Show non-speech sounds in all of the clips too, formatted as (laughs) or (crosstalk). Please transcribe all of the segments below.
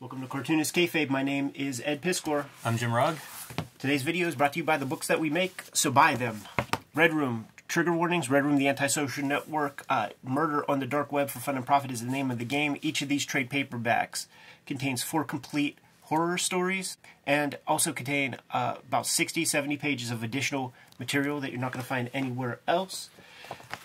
Welcome to Cartoonist Kayfabe. My name is Ed Piskor. I'm Jim Rugg. Today's video is brought to you by the books that we make, so buy them. Red Room, Trigger Warnings, Red Room, The Antisocial Network, uh, Murder on the Dark Web for Fun and Profit is the name of the game. Each of these trade paperbacks contains four complete horror stories and also contain uh, about 60, 70 pages of additional material that you're not going to find anywhere else.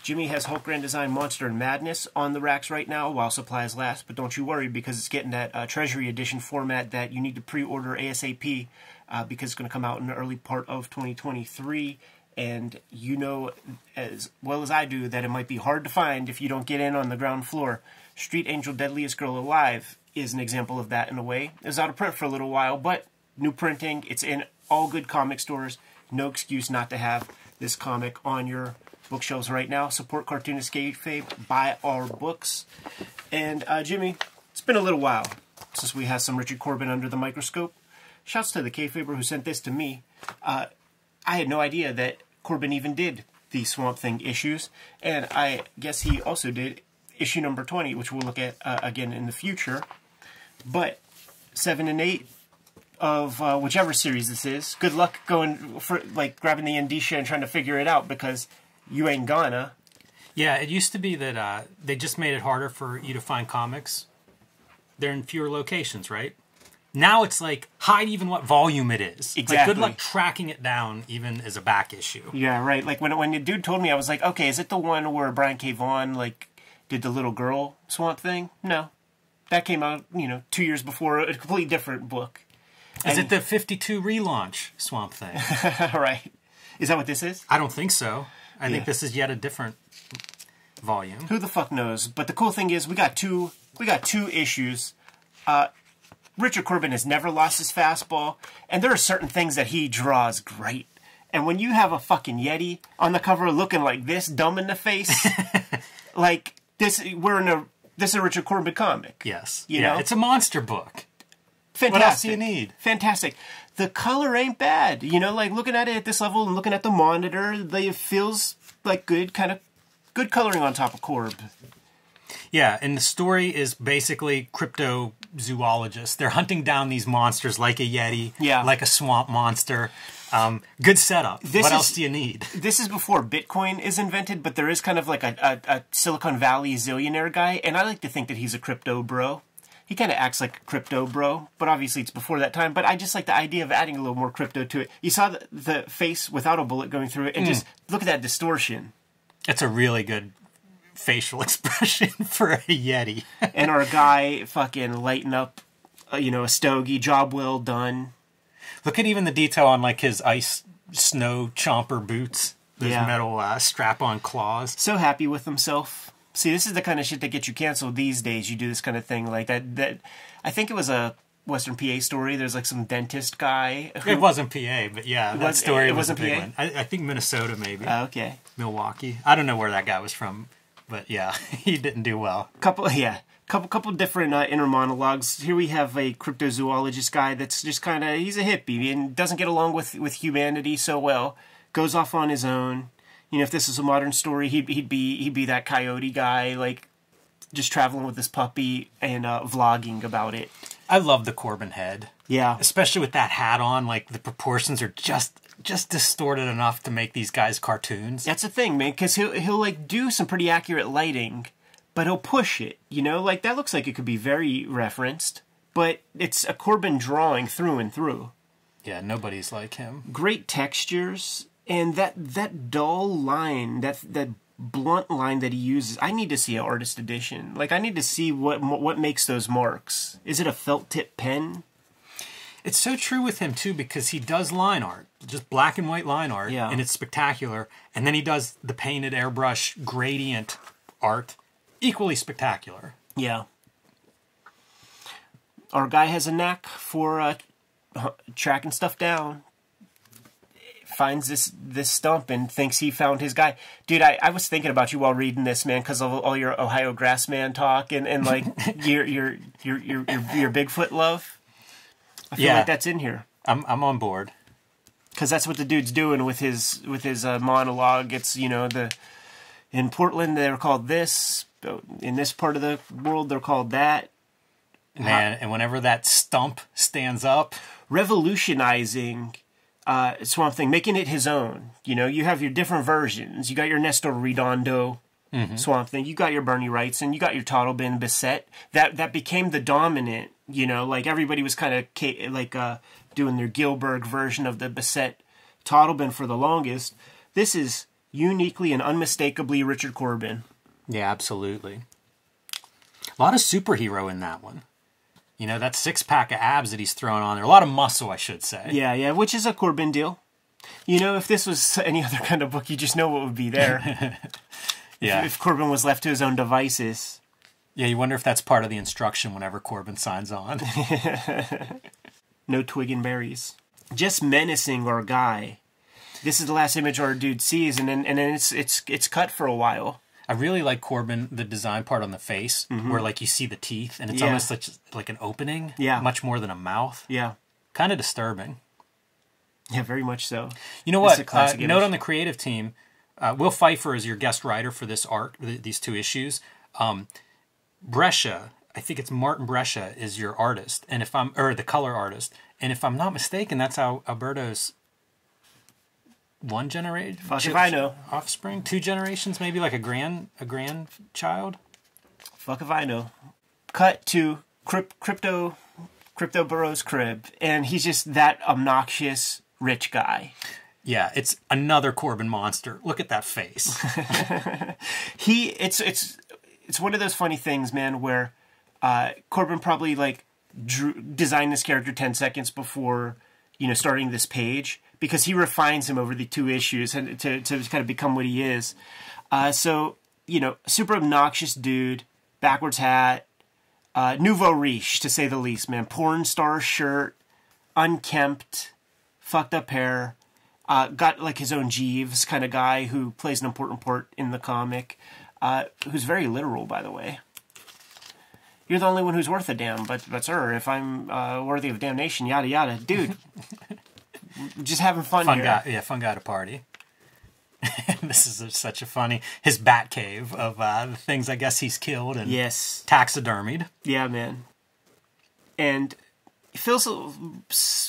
Jimmy has Hulk Grand Design Monster and Madness on the racks right now while supplies last, but don't you worry because it's getting that uh, Treasury Edition format that you need to pre-order ASAP uh, because it's going to come out in the early part of 2023. And you know as well as I do that it might be hard to find if you don't get in on the ground floor. Street Angel Deadliest Girl Alive is an example of that in a way. It was out of print for a little while, but new printing. It's in all good comic stores. No excuse not to have this comic on your bookshelves right now. Support Cartoonist Kayfabe. Buy our books. And uh, Jimmy, it's been a little while since we had some Richard Corben under the microscope. Shouts to the Kayfaber who sent this to me. Uh, I had no idea that Corben even did the Swamp Thing issues, and I guess he also did issue number 20, which we'll look at uh, again in the future. But 7 and 8 of uh, whichever series this is, good luck going for like grabbing the indicia and trying to figure it out because you ain't gonna. Yeah, it used to be that uh, they just made it harder for you to find comics. They're in fewer locations, right? Now it's like hide even what volume it is. Exactly. Like, good luck tracking it down even as a back issue. Yeah, right. Like when when the dude told me, I was like, okay, is it the one where Brian K. Vaughan like did the little girl swamp thing? No, that came out you know two years before a completely different book. Is And- it the 52 relaunch Swamp Thing? (laughs) right? Is that what this is? I don't think so. I Yeah. think this is yet a different volume. Who the fuck knows? But the cool thing is, we got two. We got two issues. Uh, Richard Corben has never lost his fastball, and there are certain things that he draws great. And when you have a fucking Yeti on the cover looking like this, dumb in the face, (laughs) like this, we're in a this is a Richard Corben comic. Yes. You yeah, know? it's a monster book. Fantastic. What else do you need? Fantastic. The color ain't bad. You know, like looking at it at this level and looking at the monitor, they, it feels like good kind of good coloring on top of Corb. Yeah, and the story is basically cryptozoologists. They're hunting down these monsters like a yeti, Yeah. like a swamp monster. Um, good setup. This what is- else do you need? (laughs) This is before Bitcoin is invented, but there is kind of like a, a, a Silicon Valley zillionaire guy, and I like to think that he's a crypto bro. He kind of acts like a crypto bro, but obviously it's before that time. But I just like the idea of adding a little more crypto to it. You saw the, the face without a bullet going through it, and just look at that distortion. It's a really good facial (laughs) expression for a yeti. (laughs) and our guy fucking lighting up, uh, you know, a stogie. Job well done. Look at even the detail on like his ice snow chomper boots. Those Yeah. metal uh, strap-on claws. So happy with himself. See, this is the kind of shit that gets you canceled these days. You do this kind of thing like that. That I think it was a Western PA story. There's like some dentist guy. Who, It wasn't PA, but yeah, that was- story it was a big PA? one. I, I think Minnesota, maybe Oh, okay. Milwaukee. I don't know where that guy was from, but yeah, (laughs) he didn't do well. couple yeah couple couple different uh, inner monologues here we have a cryptozoologist guy that's just kind of he's a hippie and doesn't get along with with humanity so well goes off on his own you know if this is a modern story he'd, he'd be he'd be that coyote guy like just traveling with his puppy and uh, vlogging about it. I love the Corben head. yeah. Especially with that hat on like the proportions are just just distorted enough to make these guys cartoons. That's the thing man because he'll he'll like do some pretty accurate lighting but he'll push it you know? Like that looks like it could be very referenced but it's a corben drawing through and through. Yeah nobody's like him. Great textures and that that dull line that that blunt line that he uses i need to see an artist edition. Like i need to see what what makes those marks. Is it a felt tip pen? It's so true with him too because he does line art just black and white line art Yeah. and it's spectacular. And then he does the painted airbrush gradient art equally spectacular. Yeah. Our guy has a knack for uh, tracking stuff down finds this this stump and thinks he found his guy. Dude i, I was thinking about you while reading this man because of all your ohio grassman talk and, and like (laughs) your, your your your your your bigfoot love. I feel Yeah. like that's in here. I'm, I'm on board. Because that's what the dude's doing with his with his uh, monologue. It's you know the in portland they're called this. In this part of the world they're called that. Man, and whenever that stump stands up, revolutionizing uh, Swamp Thing, making it his own. You know, you have your different versions. You got your Nestor Redondo Swamp Thing. You got your Bernie Wrights, and you got your Totleben Bissette. That that became the dominant. You know, like everybody was kind of ca- like uh, doing their Gilbert version of the Bissette Totleben for the longest. This is uniquely and unmistakably Richard Corben. yeah, absolutely. A lot of superhero in that one. You know, that six pack of abs that he's throwing on there. A lot of muscle, I should say. Yeah, yeah, which is a Corben deal. You know, if this was (laughs) any other kind of book, you just know what would be there. (laughs) Yeah. if Corben was left to his own devices. Yeah, you wonder if that's part of the instruction whenever Corben signs on. (laughs) No twig and berries. Just menacing our guy. This is the last image our dude sees, and then and then it's it's it's cut for a while. I really like Corben, the design part on the face, where like you see the teeth and it's Yeah. almost like, like an opening. Yeah. Much more than a mouth. Yeah, Kind of disturbing. yeah, very much so. You know It's what? Uh, note image. on the creative team. Uh, Will Pfeiffer is your guest writer for this arc, th- these two issues. Um, Brescia, I think it's Martin Brescia, is your artist, and if I'm or the color artist, and if I'm not mistaken, that's how Alberto's one generation. Fuck if I know. Offspring, two generations, maybe like a grand a grandchild. Fuck if I know. Cut to crypt, crypto crypto Burrow's crib, and he's just that obnoxious rich guy. Yeah, it's another Corben monster. Look at that face. (laughs) he it's it's it's one of those funny things, man, where uh, Corben probably like drew, designed this character ten seconds before you know starting this page because he refines him over the two issues and to to kind of become what he is. Uh, so you know, super obnoxious dude, backwards hat, uh, nouveau riche to say the least, man. Porn star shirt, unkempt, fucked up hair. Uh, got like his own Jeeves kind of guy who plays an important part in the comic, uh, who's very literal, by the way. You're the only one who's worth a damn, but but sir, if I'm uh, worthy of damnation, yada yada, dude. (laughs) just having fun, fun here. guy, yeah, fun guy to party. (laughs) this is a, such a funny his bat cave of uh, the things I guess he's killed and Yes, taxidermied. yeah, man. And it feels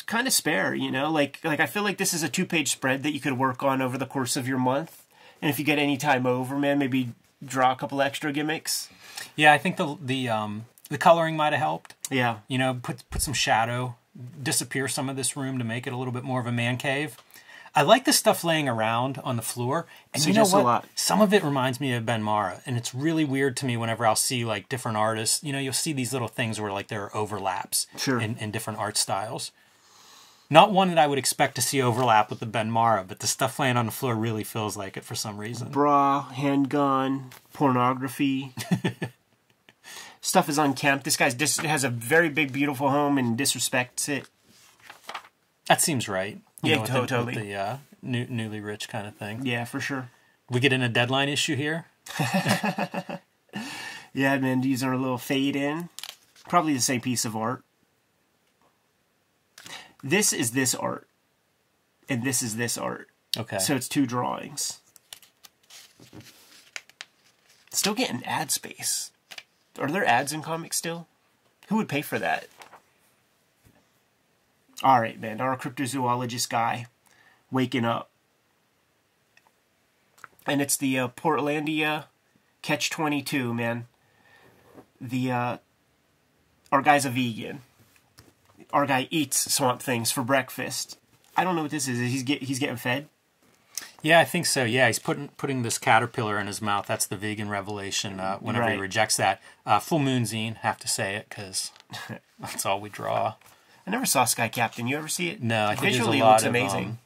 kind of spare, you know. Like like I feel like this is a two page spread that you could work on over the course of your month. And if you get any time over, man, maybe draw a couple extra gimmicks. Yeah, I think the the um the coloring might have helped. Yeah, You know, put put some shadow, disappear some of this room to make it a little bit more of a man cave. I like the stuff laying around on the floor, and you know what? lot. Some of it reminds me of Ben Marra, and it's really weird to me whenever I'll see like different artists. You know, you'll see these little things where like there are overlaps Sure. in, in different art styles. Not one that I would expect to see overlap with the Ben Marra, but the stuff laying on the floor really feels like it for some reason. bra, handgun, pornography. (laughs) Stuff is unkempt. This guy's dis- has a very big, beautiful home and disrespects it. That seems right. You Yeah, know, to- the, totally. The uh, new, newly rich kind of thing. Yeah, for sure. We get in a deadline issue here. (laughs) Yeah, man, These are a little fade in. Probably the same piece of art. This is this art. And this is this art. Okay. So it's two drawings. Still getting ad space. Are there ads in comics still? Who would pay for that? All right, man. Our cryptozoologist guy waking up. And it's the uh, Portlandia Catch 22, man. The, uh, our guy's a vegan. Our guy eats swamp things for breakfast. I don't know what this is. He's get, he's getting fed. Yeah, I think so. Yeah, he's putting putting this caterpillar in his mouth. That's the vegan revelation. Uh, whenever he rejects that, uh, full moon zine. Have to say it because (laughs) that's all we draw. I never saw Sky Captain. You ever see it? No, I think visually there's it a lot looks of amazing. um,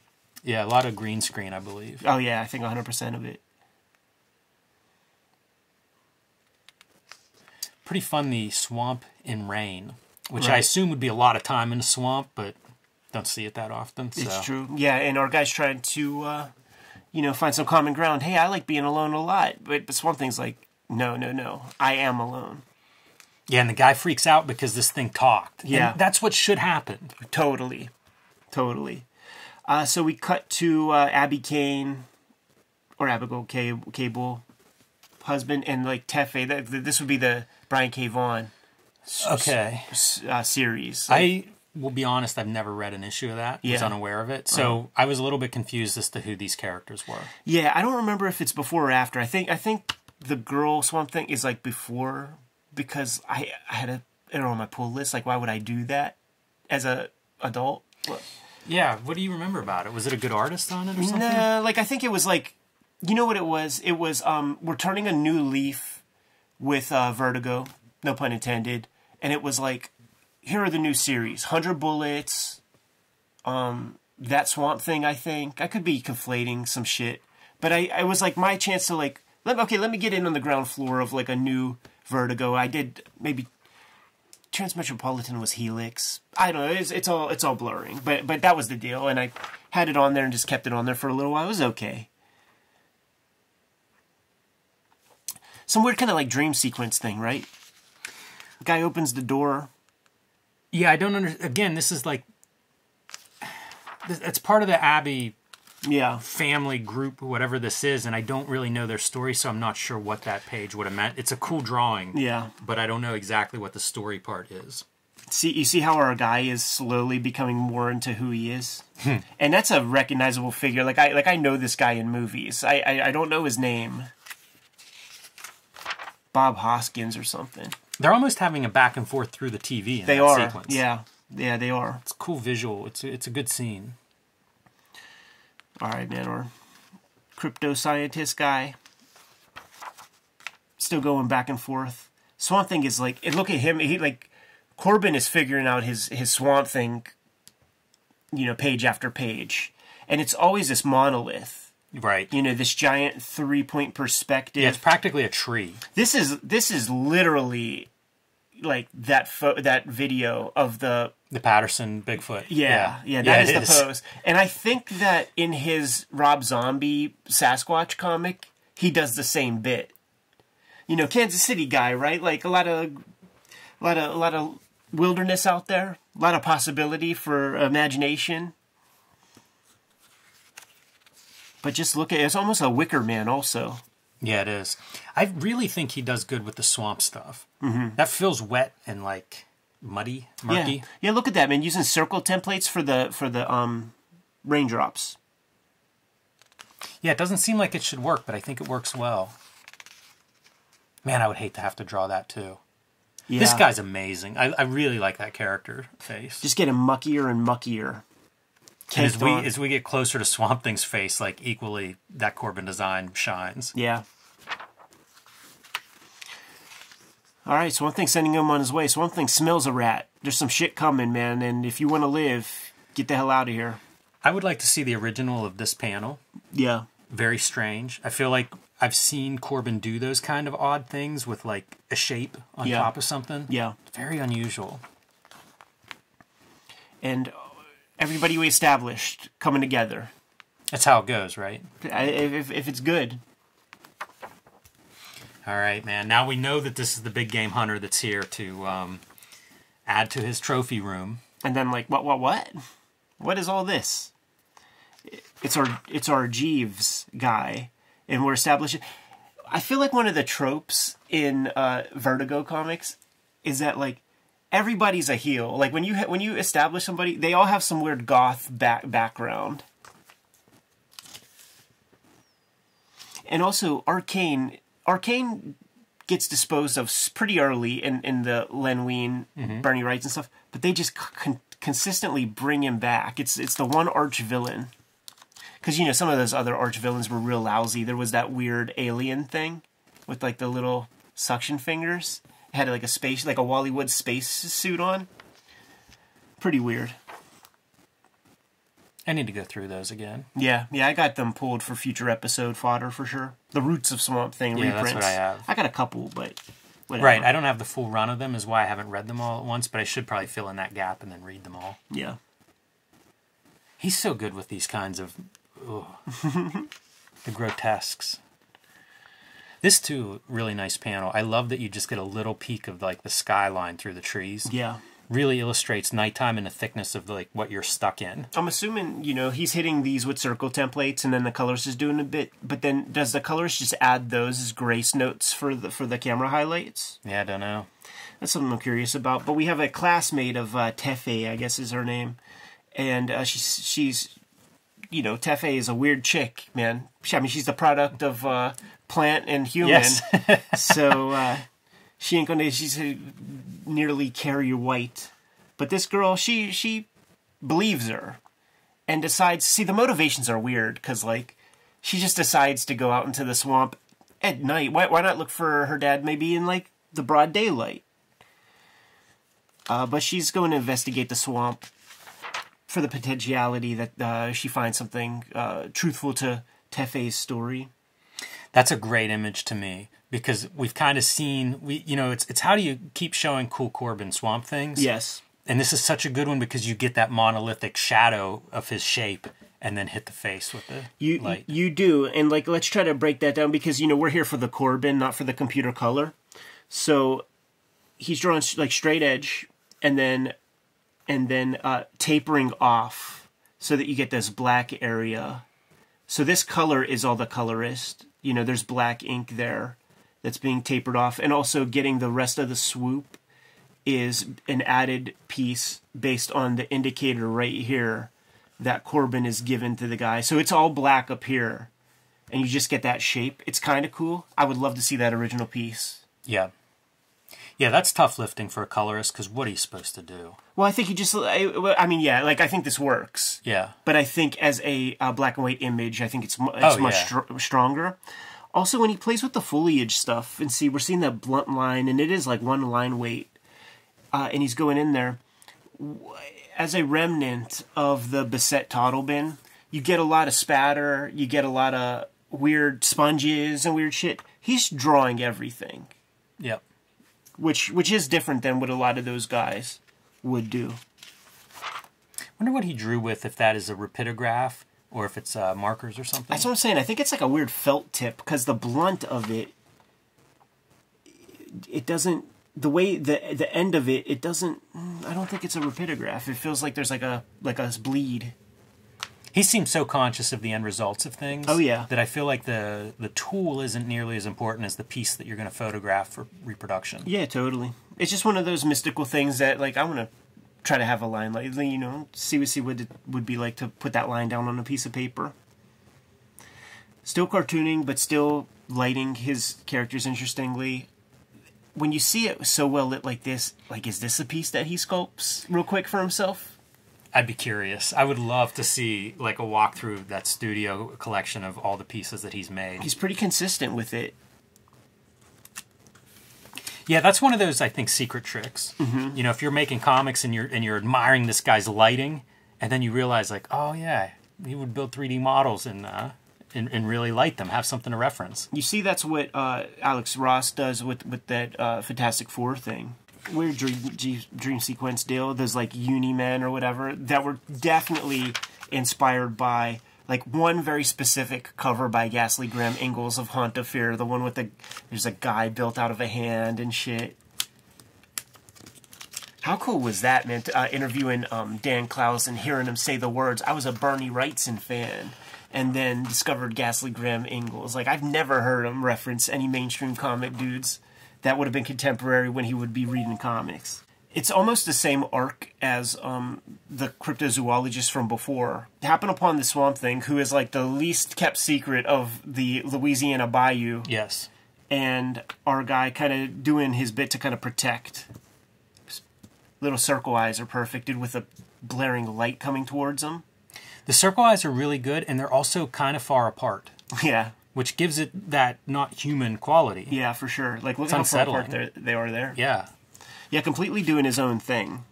yeah, a lot of green screen, I believe. oh yeah, I think 100 percent of it. Pretty fun. The swamp in rain, which I assume would be a lot of time in the swamp, but don't see it that often. So. It's true. Yeah, and our guy's trying to, uh, you know, find some common ground. Hey, I like being alone a lot, but but Swamp Thing's like, no, no, no, I am alone. Yeah, and the guy freaks out because this thing talked. And Yeah. that's what should happen. Totally, totally. Uh, so we cut to uh, Abby Kane or Abigail Cable, Cable husband, and like Tefe. That, this would be the Brian K. Vaughan s- Okay. s- uh, series. I will be honest, I've never read an issue of that. Was Yeah. Uh-huh. unaware of it. So I was a little bit confused as to who these characters were. yeah, I don't remember if it's before or after. I think I think the girl Swamp Thing is like before because I I had a error on my pull list. Like, why would I do that as a adult? What? Yeah, what do you remember about it? Was it a good artist on it or something? Nah, like I think it was like, you know what it was? It was um, we're turning a new leaf with uh, Vertigo, no pun intended, and it was like, here are the new series: Hundred Bullets, um, that Swamp Thing. I think I could be conflating some shit, but I, I was like my chance to like, let okay, let me get in on the ground floor of like a new Vertigo. I did maybe Transmetropolitan was Helix. I don't know. It's, it's all it's all blurring, but but that was the deal, and I had it on there and just kept it on there for a little while. It was okay. Some weird kind of like dream sequence thing, right? Guy opens the door. Yeah, I don't understand. Again, this is like. It's part of the Abby Yeah, family group, whatever this is, and I don't really know their story, so I'm not sure what that page would have meant. It's a cool drawing, yeah. but I don't know exactly what the story part is. See, you see how our guy is slowly becoming more into who he is, hmm. and that's a recognizable figure. Like I like I know this guy in movies. I I, I don't know his name. Bob Hoskins or something. They're almost having a back and forth through the TV in They are. sequence. Yeah, yeah, they are. It's a cool visual. It's a, it's a good scene. All right, man. Or crypto scientist guy. Still going back and forth. Swamp Thing is like, and look at him. He like Corben is figuring out his his Swamp Thing. You know, page after page, and it's always this monolith. Right. You know, this giant three point perspective. Yeah, it's practically a tree. This is this is literally like that pho- that video of the The Patterson Bigfoot. yeah, yeah, that is it the pose. And I think that in his Rob Zombie Sasquatch comic, he does the same bit. You know, Kansas City guy, right? Like a lot of a lot of a lot of wilderness out there, a lot of possibility for imagination. But just look at it's almost a Wicker Man also. Yeah, it is. I really think he does good with the swamp stuff. Mm-hmm. That feels wet and like muddy, murky. Yeah. Yeah, look at that, man, using circle templates for the for the um raindrops. Yeah, it doesn't seem like it should work, but I think it works well. Man, I would hate to have to draw that too. Yeah. This guy's amazing. I, I really like that character face. just getting muckier and muckier. And as we on. as we get closer to Swamp Thing's face, like equally that Corben design shines. Yeah. All right, so one thing sending him on his way. So one thing smells a rat. There's some shit coming, man. And if you want to live, get the hell out of here. I would like to see the original of this panel. Yeah. Very strange. I feel like I've seen Corben do those kind of odd things with like a shape on Yeah. top of something. Yeah. Very unusual. And everybody we established coming together. That's how it goes, right? If, if, if it's good. All right, man. Now we know that this is the big game hunter that's here to um, add to his trophy room. And then like, what, what, what? What is all this? It's our, it's our Jeeves guy. And we're establishing. I feel like one of the tropes in uh, Vertigo comics is that like everybody's a heel. Like when you when you establish somebody, they all have some weird goth back background. And also, Arcane Arcane gets disposed of pretty early in, in the Len Wein, mm-hmm. Bernie Wrights and stuff, but they just con- consistently bring him back. It's it's the one arch villain. Because you know some of those other arch villains were real lousy. There was that weird alien thing with like the little suction fingers. Had like a space, like a Wallywood space suit on. Pretty weird. I need to go through those again. Yeah, yeah, I got them pulled for future episode fodder for sure. The Roots of Swamp Thing Yeah, reprints. that's what I have. I got a couple, but whatever. Right. I don't have the full run of them, is why I haven't read them all at once, but I should probably fill in that gap and then read them all. yeah, He's so good with these kinds of ugh, (laughs) the grotesques. This too, really nice panel. I love that you just get a little peek of like the skyline through the trees. yeah, really illustrates nighttime and the thickness of like what you're stuck in. I'm assuming you know he's hitting these with circle templates, and then the colors is doing a bit. But then does the colors just add those as grace notes for the for the camera highlights? Yeah, I don't know. That's something I'm curious about. But we have a classmate of uh, Tefe, I guess is her name, and uh, she's she's you know Tefe is a weird chick, man. I mean she's the product of uh, plant and human, Yes. (laughs) so (laughs) uh, she ain't gonna she's uh, nearly Carrie White. But this girl, she she believes her and decides. See, the motivations are weird because like she just decides to go out into the swamp at night. Why why not look for her dad maybe in like the broad daylight? Uh, but she's going to investigate the swamp for the potentiality that uh, she finds something uh, truthful to Tefe's story. That's a great image to me because we've kind of seen we you know it's it's how do you keep showing cool Corben swamp things? Yes. And this is such a good one because you get that monolithic shadow of his shape and then hit the face with the You light. you do, and like let's try to break that down because you know we're here for the Corben, not for the computer color. So he's drawing like straight edge, and then and then uh, tapering off so that you get this black area. So this color is all the colorist. You know, there's black ink there that's being tapered off, and also getting the rest of the swoop is an added piece based on the indicator right here that Corben is given to the guy. So it's all black up here, and you just get that shape. It's kind of cool. I would love to see that original piece. Yeah. Yeah, that's tough lifting for a colorist because what are you supposed to do? Well, I think you just. I, I mean, yeah, like I think this works, Yeah. but I think as a uh, black and white image, I think it's it's Oh, much yeah. str- stronger. Also, when he plays with the foliage stuff, and see, we're seeing that blunt line, and it is like one line weight, uh, and he's going in there as a remnant of the Bissette Totleben. You get a lot of spatter, you get a lot of weird sponges and weird shit. He's drawing everything, Yep. Which which is different than what a lot of those guys would do. Wonder what he drew with if that is a rapidograph or if it's uh, markers or something. That's what I'm saying. I think it's like a weird felt tip because the blunt of it, it doesn't. The way the the end of it, it doesn't. I don't think it's a rapidograph. It feels like there's like a like a bleed. He seems so conscious of the end results of things. Oh, yeah. That I feel like the the tool isn't nearly as important as the piece that you're going to photograph for reproduction. Yeah, totally. It's just one of those mystical things that like I want to try to have a line like you know see see what it would be like to put that line down on a piece of paper. Still cartooning, but still lighting his characters interestingly. When you see it so well lit like this, like is this a piece that he sculpts real quick for himself? I'd be curious. I would love to see like a walkthrough that studio collection of all the pieces that he's made. He's pretty consistent with it. Yeah, that's one of those I think secret tricks. Mm-hmm. You know, if you're making comics and you're and you're admiring this guy's lighting, and then you realize like, oh yeah, he would build 3D models and uh, and, and really light them, have something to reference. You see, that's what uh, Alex Ross does with with that uh, Fantastic Four thing. Weird dream, dream sequence deal. Those like uni men or whatever that were definitely inspired by like one very specific cover by Ghastly Graham Ingels of Haunt of Fear. The one with the there's a guy built out of a hand and shit. How cool was that, man? Uh, interviewing um, Dan Clowes and hearing him say the words. I was a Bernie Wrightson fan, and then discovered Ghastly Graham Ingels. Like I've never heard him reference any mainstream comic dudes that would have been contemporary when he would be reading comics. It's almost the same arc as um, the cryptozoologist from before. Happen upon the Swamp Thing, who is like the least kept secret of the Louisiana Bayou Yes. and our guy kind of doing his bit to kind of protect. Little circle eyes are perfected with a blaring light coming towards them. The circle eyes are really good, and they're also kind of far apart, (laughs) Yeah, which gives it that not human quality. yeah, for sure. Like, look It's how far apart they are there. Yeah. Yeah, completely doing his own thing.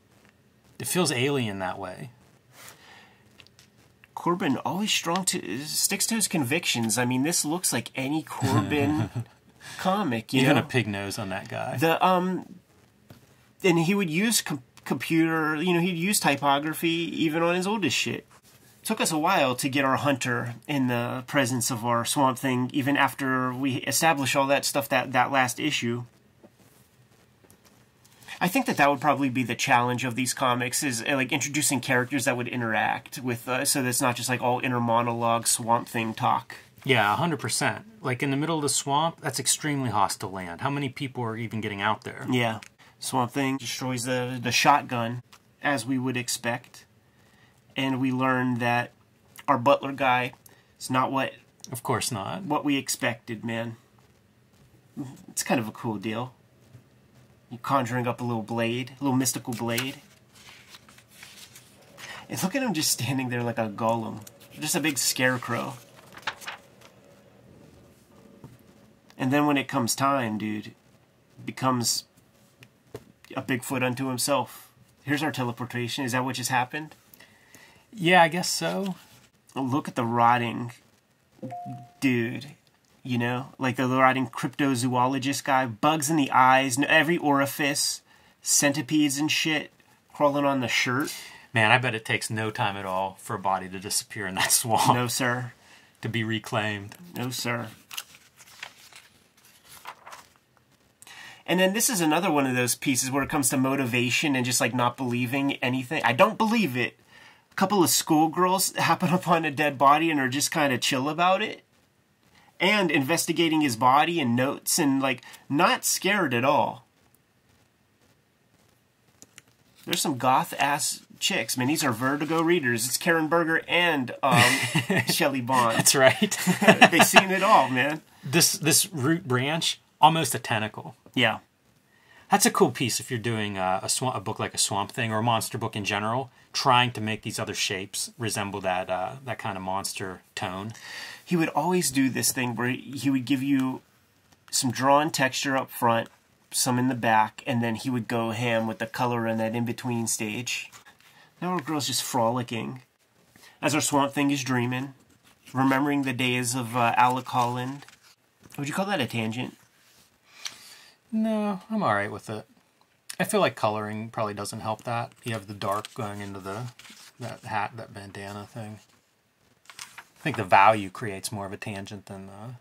It feels alien that way. Corben always strong to sticks to his convictions. I mean, this looks like any Corben (laughs) comic, you Even know. a pig nose on that guy. the um and he would use com- computer you know he'd use typography even on his oldest shit took us a while to get our hunter in the presence of our swamp thing even after we established all that stuff that that last issue I think that that would probably be the challenge of these comics is uh, like introducing characters that would interact with, uh, so that's not just like all inner monologue swamp thing talk. Yeah, hundred percent. Like in the middle of the swamp, that's extremely hostile land. How many people are even getting out there? Yeah, Swamp Thing destroys the the shotgun, as we would expect, and we learn that our butler guy is not what Of course not. what we expected. Man, it's kind of a cool deal. You conjuring up a little blade, a little mystical blade. And look at him just standing there like a golem, just a big scarecrow. And then when it comes time, dude, becomes a Bigfoot unto himself. Here's our teleportation. Is that what just happened? Yeah, I guess so. Look at the rotting dude. You know, like the rotting cryptozoologist guy. Bugs in the eyes, every orifice, centipedes and shit crawling on the shirt. Man, I bet it takes no time at all for a body to disappear in that (laughs) swamp No, sir. to be reclaimed. No, sir. And then this is another one of those pieces where it comes to motivation and just like not believing anything. I don't believe it. Couple of schoolgirls (laughs) happen upon a dead body and are just kind of chill about it. And investigating his body and notes and like not scared at all. There's some goth ass chicks, man. These are Vertigo readers. It's Karen Berger and um, (laughs) Shelly Bond. That's right. (laughs) They've seen it all, man. this this root branch, almost a tentacle. Yeah. That's a cool piece if you're doing a, a, a book like a Swamp Thing or a monster book in general, trying to make these other shapes resemble that uh, that kind of monster tone. he would always do this thing where he would give you some drawn texture up front, some in the back, and then he would go ham with the color in that in between stage. Now our girl's just frolicking as our swamp thing is dreaming, remembering the days of uh, Alec Holland. Would you call that a tangent? No, I'm all right with it. I feel like coloring probably doesn't help that. You have the dark going into the that hat, that bandana thing. I think the value creates more of a tangent than uh,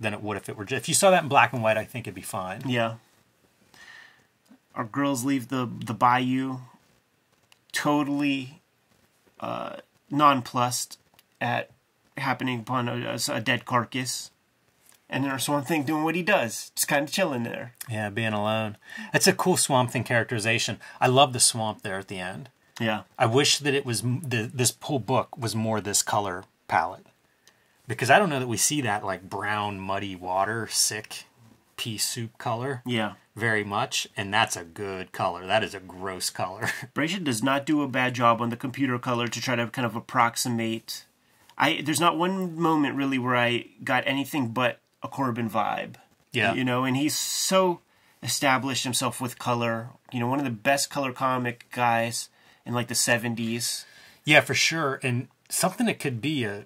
than it would if it were. If you saw that in black and white, I think it'd be fine. Yeah. Our girls leave the the bayou totally uh, nonplussed at happening upon a, a dead carcass, and our Swamp Thing doing what he does, just kind of chilling there. Yeah, being alone. It's a cool Swamp Thing characterization. I love the swamp there at the end. Yeah, I wish that it was the, this whole book was more this color palette because I don't know that we see that like brown muddy water sick pea soup color yeah. very much and that's a good color that is a gross color (laughs) Brescia does not do a bad job on the computer color to try to kind of approximate. I there's not one moment really where I got anything but a Corben vibe. Yeah. you know, and he's so established himself with color. You know, one of the best color comic guys in like the '70s. yeah for sure and something that could be a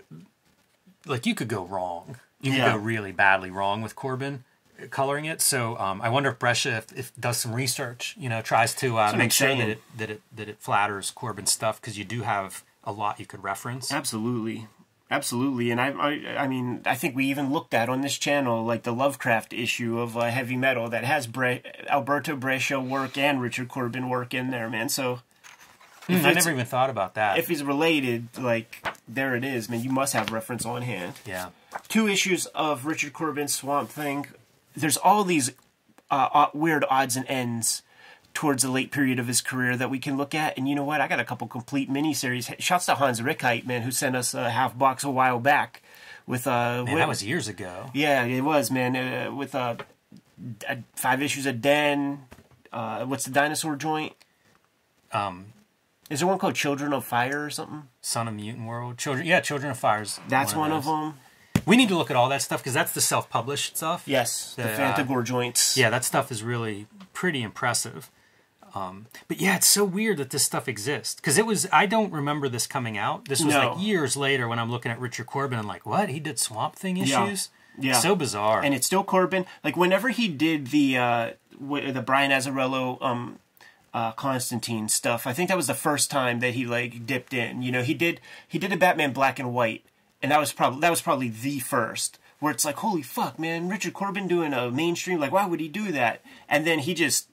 like you could go wrong you could Yeah. go really badly wrong with Corben coloring it so um, I wonder if Brescia if, if does some research you know tries to uh, make sure that it that it that it flatters Corben's stuff because you do have a lot you could reference Absolutely. Absolutely, and I, I, I mean, I think we even looked at on this channel like the Lovecraft issue of uh, heavy metal that has Bre- Alberto Breccia work and Richard Corben work in there, man. So Hmm, I never even thought about that. if he's related, like there it is, man. You must have reference on hand. yeah. Two issues of Richard Corben's Swamp Thing. There's all these uh, uh, weird odds and ends towards the late period of his career that we can look at. And you know what? I got a couple complete miniseries. Shouts to Hans Rickheit, man, who sent us a half box a while back with uh, Man, that was years ago. yeah, it was man uh, with uh, five issues of Den. Uh, what's the dinosaur joint? Um, Is there one called Children of Fire or something? Son of Mutant World, Children. Yeah, Children of Fires. That's one, of those. them. We need to look at all that stuff because that's the self-published stuff. Yes, the Yeah. Fantagor joints. Yeah, that stuff is really pretty impressive. Um, but yeah, it's so weird that this stuff exists because it was. I don't remember this coming out. This was No. like years later when I'm looking at Richard Corben and like, what? He did Swamp Thing issues. Yeah. So bizarre. and it's still Corben. Like whenever he did the uh, the Brian Azzarello um, uh, Constantine stuff, I think that was the first time that he like dipped in. You know, he did he did a Batman black and white, and that was probably that was probably the first where it's like, holy fuck, man, Richard Corben doing a mainstream. Like, why would he do that? And then he just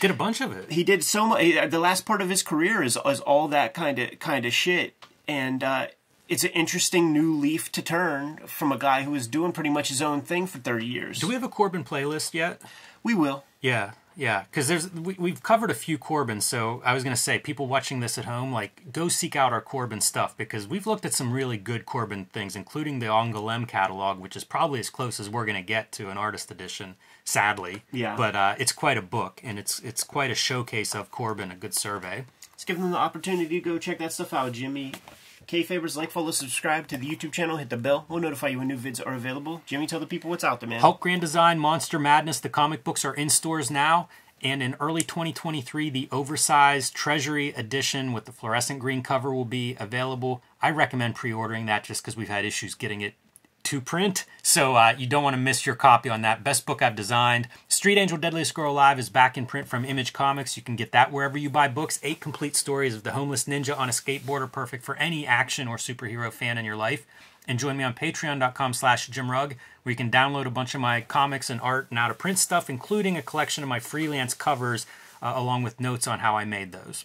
Did a bunch of it. He did so much. The last part of his career is is all that kind of kind of shit, and uh, it's an interesting new leaf to turn from a guy who was doing pretty much his own thing for thirty years. Do we have a Corben playlist yet? We will. Yeah, yeah, because there's we, we've covered a few Corben, so I was gonna say people watching this at home, like go seek out our Corben stuff because we've looked at some really good Corben things, including the Angoulême catalog, which is probably as close as we're gonna get to an artist edition, sadly. Yeah. But uh, it's quite a book, and it's it's quite a showcase of Corben, a good survey. Let's give them the opportunity to go check that stuff out, Jimmy. Kayfabers, like, follow, subscribe to the YouTube channel, hit the bell. We'll notify you when new vids are available. Jimmy, tell the people what's out there, man. Hulk Grand Design, Monster Madness, the comic books are in stores now. And in early 2023, the oversized Treasury edition with the fluorescent green cover will be available. I recommend pre ordering that just because we've had issues getting it to print. So uh, you don't want to miss your copy on that. Best book I've designed. Street Angel Deadliest Girl Alive is back in print from Image Comics. You can get that wherever you buy books. Eight complete stories of the homeless ninja on a skateboard are perfect for any action or superhero fan in your life. And join me on patreon.com slash jimrugg, where you can download a bunch of my comics and art and out of print stuff, including a collection of my freelance covers, uh, along with notes on how I made those.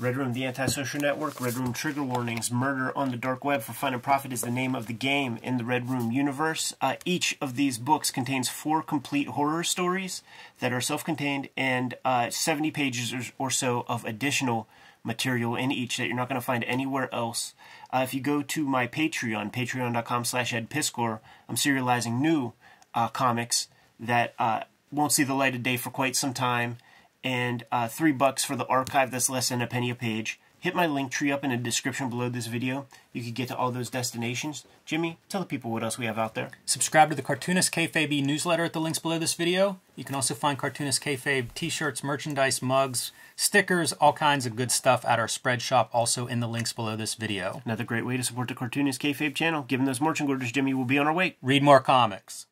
Red Room, the Antisocial Network, Red Room Trigger Warnings, Murder on the Dark Web for Fun and Profit is the name of the game in the Red Room universe. Uh, each of these books contains four complete horror stories that are self contained and uh, 70 pages or, so of additional material in each that you're not going to find anywhere else. Uh, if you go to my Patreon, patreon.com slash edpiskor, I'm serializing new uh, comics that uh, won't see the light of day for quite some time and uh, three bucks for the archive that's less than a penny a page. Hit my link tree up in the description below this video. You can get to all those destinations. Jimmy, tell the people what else we have out there. Subscribe to the Cartoonist Kayfabe newsletter at the links below this video. You can also find Cartoonist Kayfabe t-shirts, merchandise, mugs, stickers, all kinds of good stuff at our spread shop, also in the links below this video. Another great way to support the Cartoonist Kayfabe channel. Given those marching orders, Jimmy will be on our way. Read more comics.